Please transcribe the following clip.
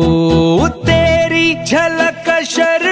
ओ तेरी झलक शर